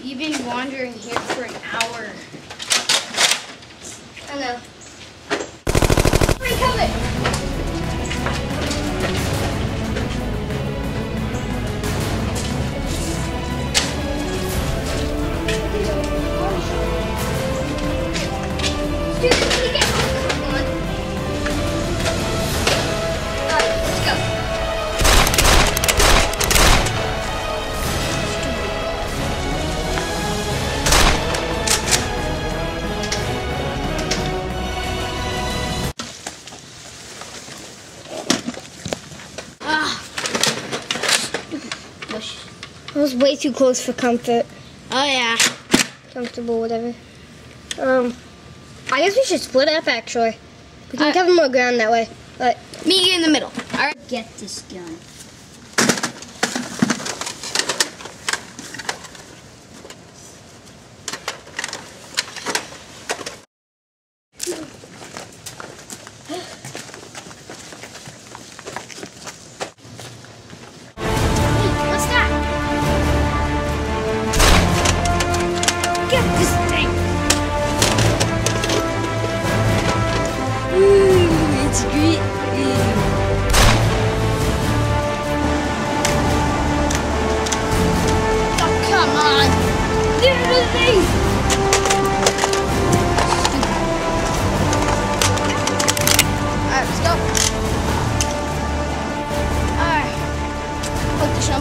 You've been wandering here for an hour. I know. Free coming! Way too close for comfort. Oh yeah. Comfortable, whatever. Um, I guess we should split up actually. We can Uh, cover more ground that way. But Me in the middle. All right. Get this gun.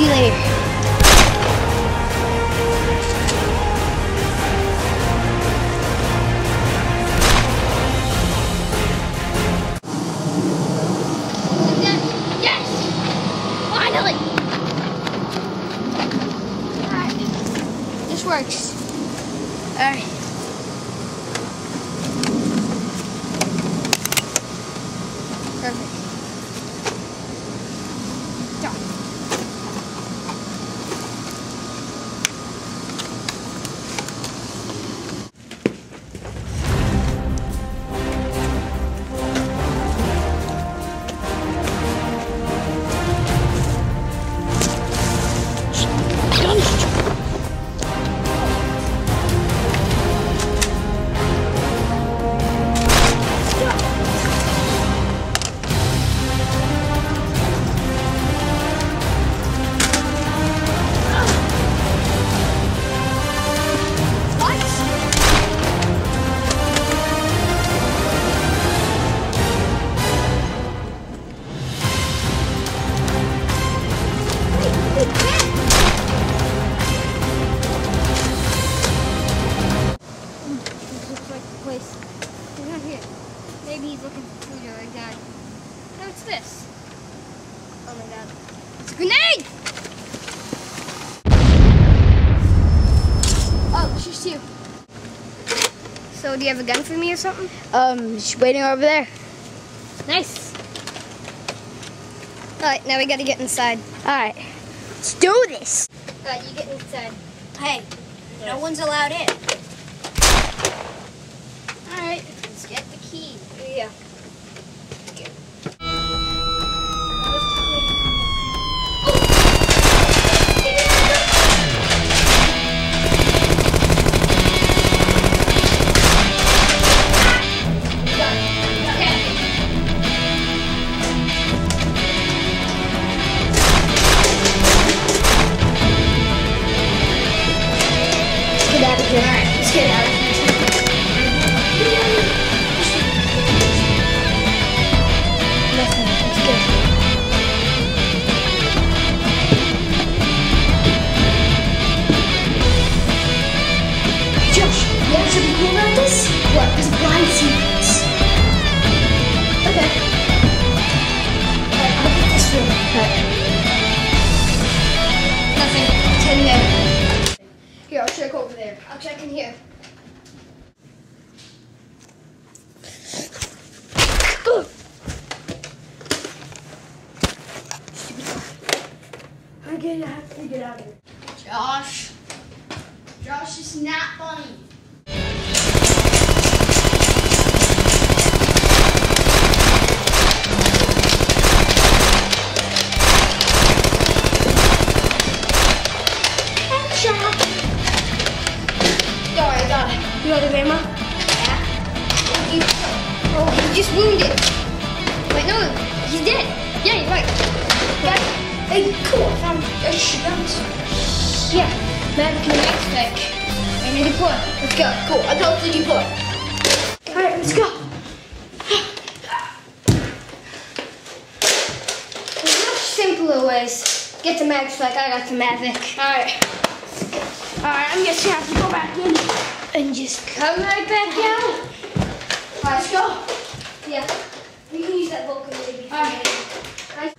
See you later. This works. Alright. Maybe he's looking for food or like that. No, it's this. Oh my god. It's a grenade! Oh, she's you. So do you have a gun for me or something? Um, she's waiting over there. Nice. Alright, now we gotta get inside. Alright. Let's do this. Alright, you get inside. Hey, no one's allowed in. Alright, let's get the key. Yeah. Let's get out of here. Alright, let's get out of here. There. I'll check in here. I have to get out of here. Josh. Josh is not funny. I got it. You got the ammo? Yeah. He, oh, he just wounded. Wait, no, he's dead. Yeah, you're right. Got it. Hey, cool. Um, I found a shotgun. Yeah, Maverick and Max back. Ready to deploy. Let's go. Cool. I'll go to deploy. All right, let's go. There's much simpler ways. Get the Max back. I got the Mavic. All right. All right, I'm gonna have to go back in. And just come right back out. All right, let's go. Yeah. We can use that Vulcan maybe. All right.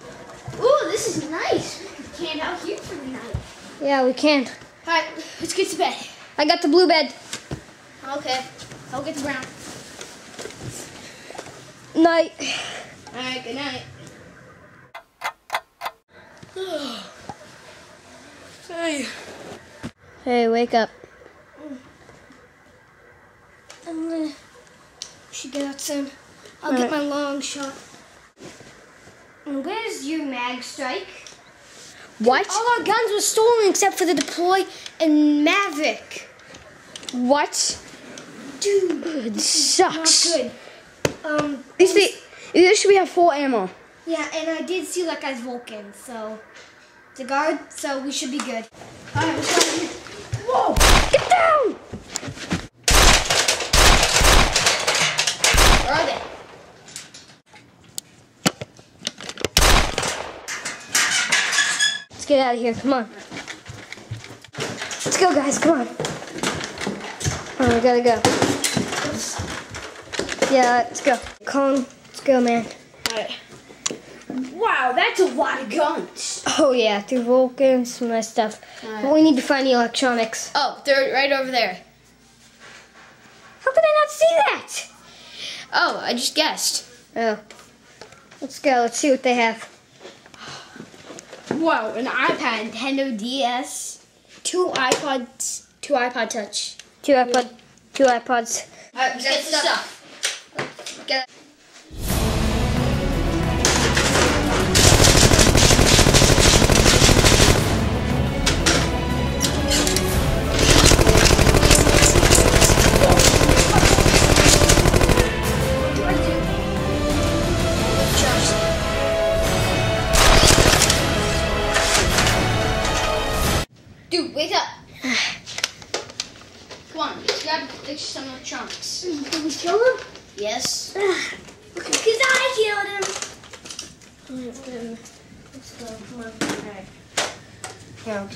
Ooh, this is nice. We can camp out here for the night. Yeah, we can. All right, let's get to bed. I got the blue bed. Okay. I'll get the brown. Night. All right, good night. hey. Hey, wake up. I'm gonna. We should get out soon. I'll get my long shot. And where's your mag strike? What? All our guns were stolen except for the deploy and Maverick. What? Dude, This sucks. not good. Um, least we, at least we have full ammo. yeah, and I did see that guy's Vulcan, so it's a guard, so we should be good. All right, let's go. Whoa! Get down! Where are they? Let's get out of here. Come on. Let's go, guys. Come on. Oh, we gotta go. Yeah, let's go. Colin, let's go, man. Alright. Wow, that's a lot of guns. Oh, yeah, through Vulcan, some nice stuff. But we need to find the electronics. Oh, they're right over there. How could I not see that? Oh, I just guessed. Oh. Let's go. Let's see what they have. Wow, an iPad, Nintendo DS, two iPods, two iPod Touch. Two iPod, two iPods. Alright, get the stuff. Because I killed him. Let's go. Come on. All right. Here.